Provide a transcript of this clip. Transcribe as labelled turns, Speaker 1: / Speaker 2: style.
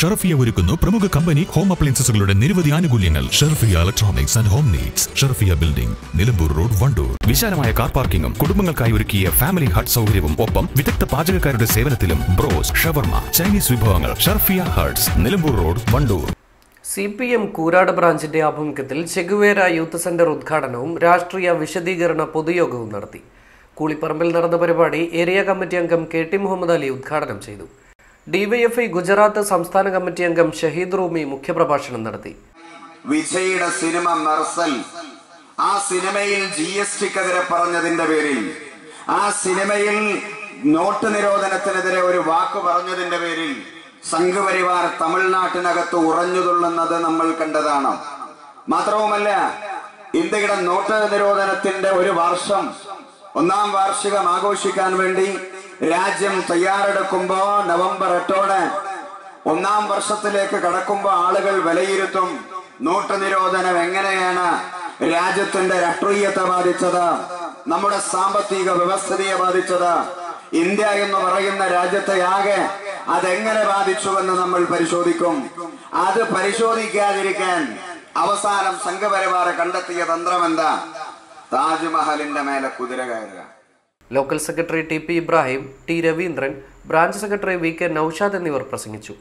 Speaker 1: ഷർഫിയ ഒരുക്കുന്നു പ്രമുഖ company home അപ്ലയൻസുകളുടെ നിരവധി ആനുകൂല്യങ്ങൾ. Sharfiya electronics and home needs Sharfiya building Nilambur road Wandoor. വിശാലമായ കാർ പാർക്കിംഗും കുടുംബങ്ങൾക്കായി ഒരുക്കിയ ഫാമിലി ഹട്ട് സൗകര്യവും. ഒപ്പം വിദഗ്ധ പാചകക്കാരുടെ സേവനത്തിലും ബ്രോസ് ഷവർമ ചൈനീസ് വിഭവങ്ങൾ. Sharfiya huts Nilambur road Wandoor.
Speaker 2: C P M Koorad ബ്രാഞ്ചിന്റെ ആഭിമുഖ്യത്തിൽ ചെഗുവേര യൂത്ത് സെന്റർ ഉദ്ഘാടനവും രാഷ്ട്രീയ വിശദീകരണ പൊതുയോഗവും നടത്തി. കൂളിപ്പറമ്പിൽ നടന്ന പരിപാടി ഏരിയ കമ്മിറ്റി അംഗം കെ ടി മുഹമ്മദ് അലി ഉദ്ഘാടനം ചെയ്തു. ഡിവൈഎഫ്ഐ ഗുജറാത്ത് സംസ്ഥാന കമ്മിറ്റി അംഗം ഷഹീദ് റൂമി മുഖ്യപ്രഭാഷണം നടത്തി.
Speaker 3: വിജയുടെ സിനിമ നർസൽ ആ സിനിമയിൽ ജി എസ് ടിക്കെതിരെ പറഞ്ഞതിന്റെ പേരിൽ. ആ സിനിമയിൽ നോട്ട് നിരോധനത്തിനെതിരെ ഒരു വാക്ക് പറഞ്ഞതിന്റെ പേരിൽ സംഘപരിവാർ തമിഴ്നാട്ടിനകത്ത് ഉറഞ്ഞുതുള്ളുന്നത് നമ്മൾ കണ്ടതാണ്. മാത്രവുമല്ല ഇന്ത്യയുടെ നോട്ട് നിരോധനത്തിന്റെ ഒരു വർഷം ഒന്നാം വാർഷികം ആഘോഷിക്കാൻ വേണ്ടി രാജ്യം തയ്യാറെടുക്കുമ്പോ നവംബർ എട്ടോടെ ഒന്നാം വർഷത്തിലേക്ക് കടക്കുമ്പോൾ ആളുകൾ വിലയിരുത്തും. നോട്ട് നിരോധനം എങ്ങനെയാണ് രാജ്യത്തിന്റെ രാഷ്ട്രീയത്തെ ബാധിച്ചത്? നമ്മുടെ സാമ്പത്തിക വ്യവസ്ഥിതിയെ ബാധിച്ചത്? ഇന്ത്യ എന്ന് പറയുന്ന രാജ്യത്തെ ആകെ അതെങ്ങനെ ബാധിച്ചുവെന്ന് നമ്മൾ പരിശോധിക്കും. അത് പരിശോധിക്കാതിരിക്കാൻ അവസാനം സംഘപരിവാറെ കണ്ടെത്തിയ തന്ത്രം എന്താ താജ്മഹലിന്റെ മേലെ കുതിര കയറുക.
Speaker 2: Local secretary T P Ibrahim T Raveendran branch secretary V K Noushad എന്നിവർ പ്രസംഗിച്ചു.